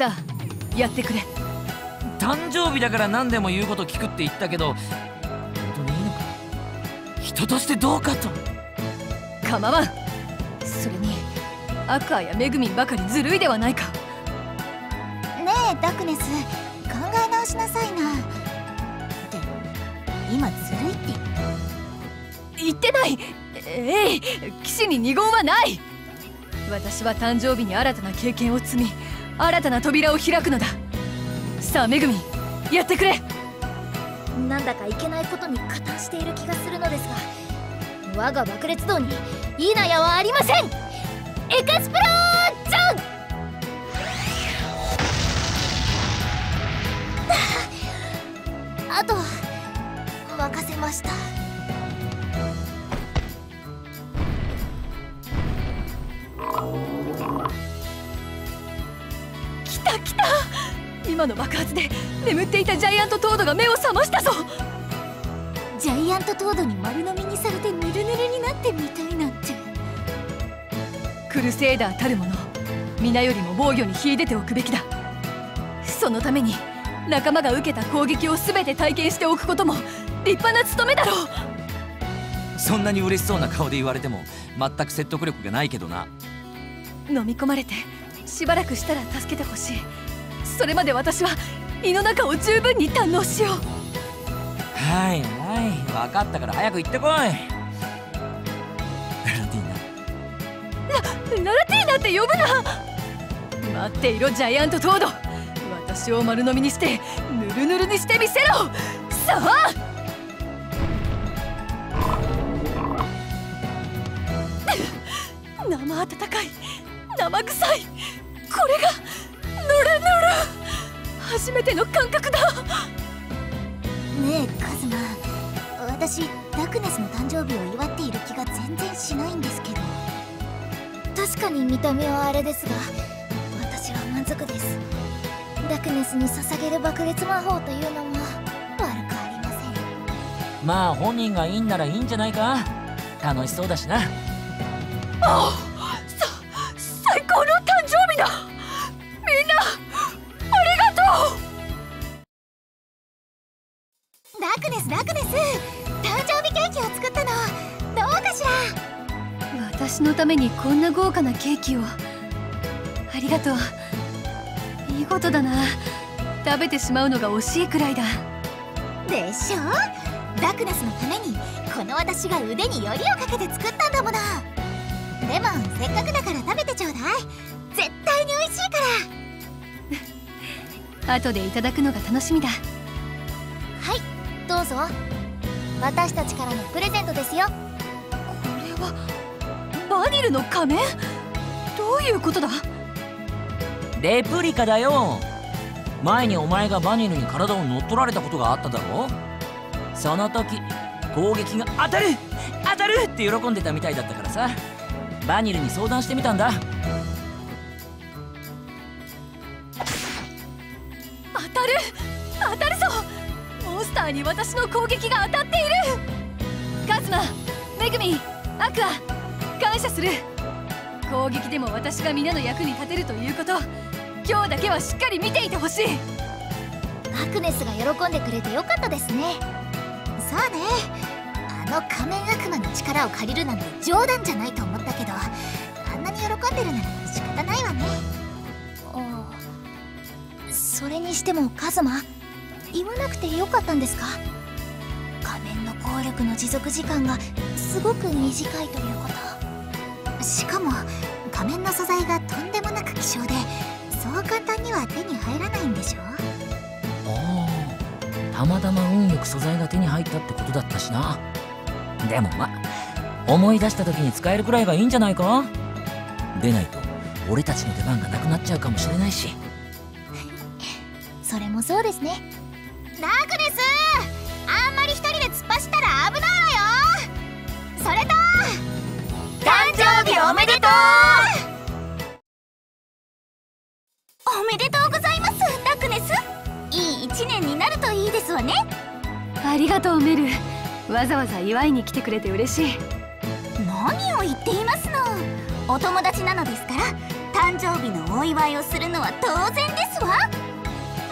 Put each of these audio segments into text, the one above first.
さあやってくれ。誕生日だから何でも言うこと聞くって言ったけど本当にいいのか？人としてどうかと。構わん。それにアクアやメグミンばかりずるいではないか。ねえダクネス考え直しなさいな。って今ずるいって。言ってない。えい騎士に二言はない。私は誕生日に新たな経験を積み新たな扉を開くのだ。さあめぐみんやってくれ。なんだかいけないことに加担している気がするのですが我が爆裂道にいいなやはありません。エクスプロー今の爆発で眠っていたジャイアントトードが目を覚ましたぞ。ジャイアントトードに丸飲みにされてヌルヌルになってみたいなんて。クルセイダーたるもの皆よりも防御に秀でておくべきだ。そのために仲間が受けた攻撃を全て体験しておくことも立派な務めだろう。そんなに嬉しそうな顔で言われても全く説得力がないけどな。飲み込まれてしばらくしたら助けてほしいそれまで私は胃の中を十分に堪能しよう。はいはい。分かったから早く行ってこい。ララティーナ。ララティーナって呼ぶな。待っていろジャイアントトード。私を丸飲みにしてぬるぬるにしてみせろ。さあ！生温かい生臭い。これが初めての感覚だ。ねえカズマ。私ダクネスの誕生日を祝っている気が全然しないんですけど。確かに見た目はあれですが私は満足です。ダクネスに捧げる爆裂魔法というのも悪くありません。まあ本人がいいんならいいんじゃないか。楽しそうだしな。あさダクネスダクネス。誕生日ケーキを作ったの。どうかしら？私のためにこんな豪華なケーキを。ありがとう。いいことだな。食べてしまうのが惜しいくらいだ。でしょ？ダクネスのためにこの私が腕によりをかけて作ったんだもの。でもせっかくだから食べてちょうだい。絶対に美味しいから。後でいただくのが楽しみだ。はいどうぞ。私たちからのプレゼントですよ。これはバニルの仮面？どういうことだ？レプリカだよ。前にお前がバニルに体を乗っ取られたことがあっただろ？その時攻撃が当たる当たるって喜んでたみたいだったからさ。バニルに相談してみたんだ。当たる？スターに私の攻撃が当たっている。カズマメグミアクア感謝する。攻撃でも私が皆の役に立てるということ今日だけはしっかり見ていてほしい。アクネスが喜んでくれてよかったですね。そうね。あの仮面悪魔の力を借りるなんて冗談じゃないと思ったけどあんなに喜んでるなら仕方ないわねああそれにしてもカズマ言わなくてよかったんですか？仮面の効力の持続時間がすごく短いということ。しかも仮面の素材がとんでもなく希少でそう簡単には手に入らないんでしょ？ああたまたま運よく素材が手に入ったってことだったしな。でもま思い出した時に使えるくらいがいいんじゃないか？でないと俺たちの出番がなくなっちゃうかもしれないし。それもそうですねおめでとう。おめでとうございます。ダークネス。いい一年になるといいですわね。ありがとうメル。わざわざ祝いに来てくれて嬉しい。何を言っていますの。お友達なのですから誕生日のお祝いをするのは当然ですわ。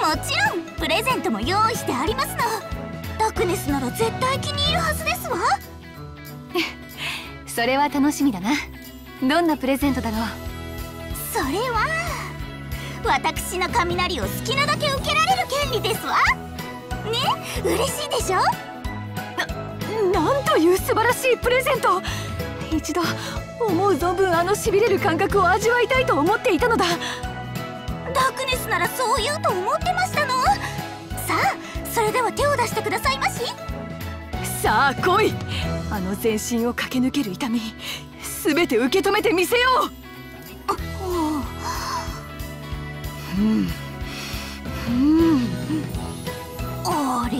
もちろんプレゼントも用意してありますの。ダクネスなら絶対気に入るはずですわ。それは楽しみだなどんなプレゼントだろう？それは私の雷を好きなだけ受けられる権利ですわ。ね？嬉しいでしょ？なんという素晴らしいプレゼント。一度思う存分あのしびれる感覚を味わいたいと思っていたのだ。ダークネスならそう言うと思ってましたの。さあそれでは手を出してくださいまし。さあ来い。あの全身を駆け抜ける痛み全て受け止めてみせよう。うんうんあれ？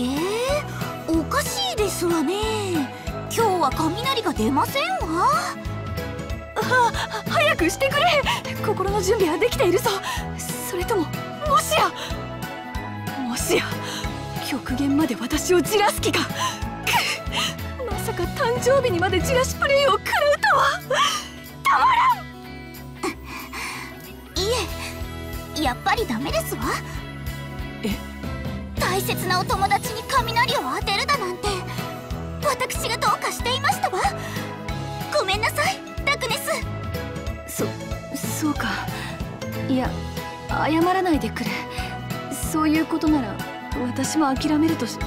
おかしいですわね。今日は雷が出ませんわ。あ早くしてくれ。心の準備はできているぞ。それとももしやもしや極限まで私をじらす気かまさか誕生日にまでじらしプレイを食らうとはたまらん。いえやっぱりダメですわ。え？大切なお友達に雷を当てるだなんて。私がどうかしていましたわ。ごめんなさいダクネス。そそうか。いや謝らないでくれ。そういうことなら私も諦めるとし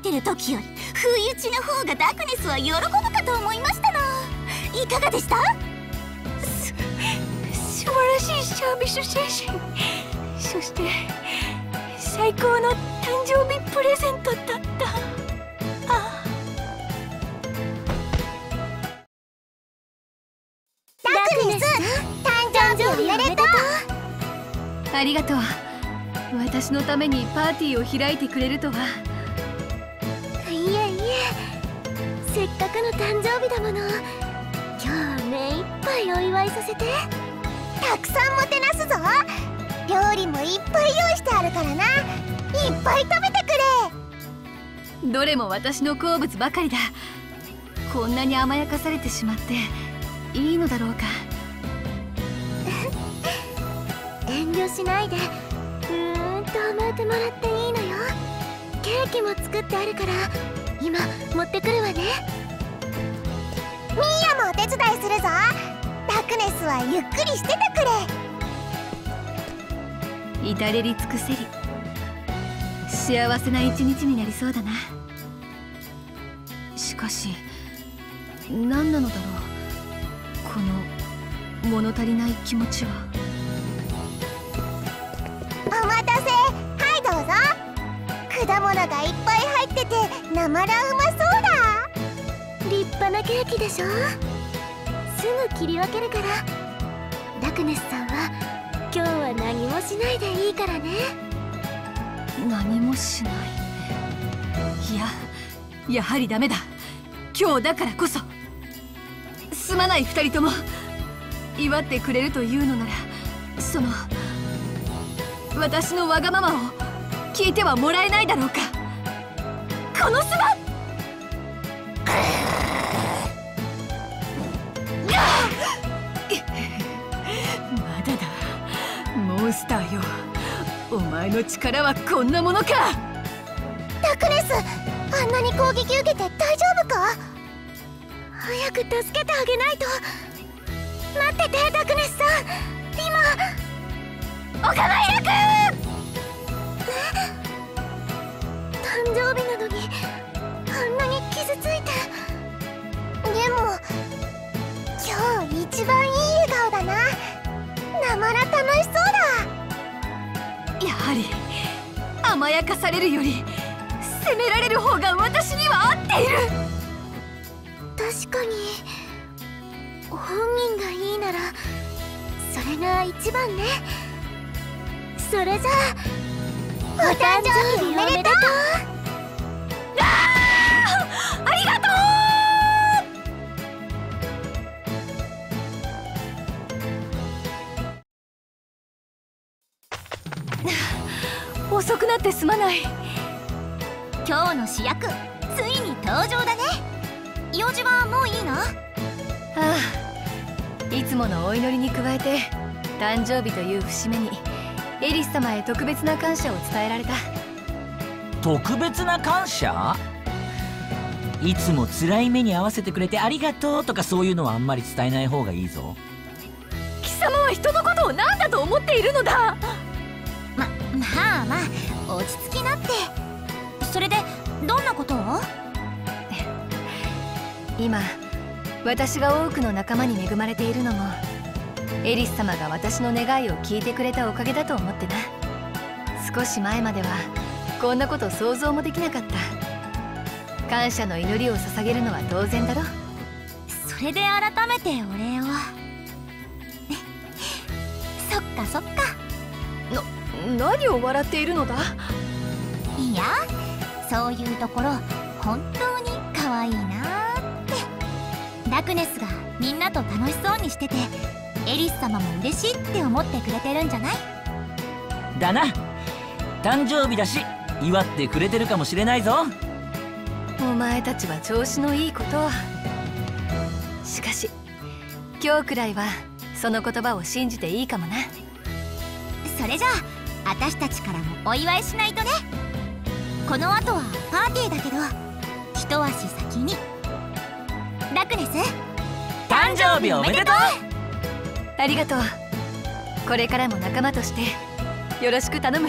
えてる時より不意打ちの方がダクネスは喜ぶかと思いましたの。いかがでした？素晴らしいサービス精神。そして最高の誕生日プレゼントだった。あ。ダクネス誕生日おめでとう。ありがとう。私のためにパーティーを開いてくれるとはせっかくの誕生日だもの。今日は目いっぱいお祝いさせて。たくさんもてなすぞ。料理もいっぱい用意してあるからな。いっぱい食べてくれ。どれも私の好物ばかりだ。こんなに甘やかされてしまっていいのだろうか。遠慮しないで。うーんと甘えてもらっていいのよ。ケーキも作ってあるから今持ってくるわね。ミーヤもお手伝いするぞ。ダクネスはゆっくりしててくれ。至れり尽くせり。幸せな一日になりそうだな。しかし何なのだろう。この物足りない気持ちは。お待たせ。はいどうぞ。果物がいっぱい入っててなまらうまそうだ。立派なケーキでしょ。すぐ切り分けるから。ダクネスさんは今日は何もしないでいいからね。何もしないいややはりダメだ。今日だからこそ。すまない二人とも。祝ってくれるというのならその私のわがままを聞いてはもらえないだろうか。このスマまだだ。モンスターよ。お前の力はこんなものか。ダクネスあんなに攻撃受けて大丈夫か？早く助けてあげないと。待っててダクネスさん。今。岡村君のにあんなに傷ついてでも今日一番いい笑顔だな。なまら楽しそうだ。やはり甘やかされるより責められる方が私には合っている。確かに本人がいいならそれが一番ね。それじゃあお誕生日おめでとう遅くなってすまない。今日の主役ついに登場だね。用事はもういいの？ああいつものお祈りに加えて誕生日という節目にエリス様へ特別な感謝を伝えられた。特別な感謝？いつも辛い目に遭わせてくれてありがとうとかそういうのはあんまり伝えない方がいいぞ。貴様は人のことを何だと思っているのだ？ままあまあ落ち着きなって。それでどんなことを？今私が多くの仲間に恵まれているのもエリス様が私の願いを聞いてくれたおかげだと思ってな。少し前まではこんなこと想像もできなかった。感謝の祈りを捧げるのは当然だろ。それで改めてお礼を。そっかそっか何を笑っているのだ？いやそういうところ本当に可愛いなーって。ラクネスがみんなと楽しそうにしててエリス様も嬉しいって思ってくれてるんじゃない？だな。誕生日だし祝ってくれてるかもしれないぞ。お前たちは調子のいいことを。しかし今日くらいはその言葉を信じていいかもな。それじゃあ私たちからもお祝いしないとね。この後はパーティーだけど一足先に。ラクネス誕生日おめでとう。ありがとう。これからも仲間としてよろしく頼む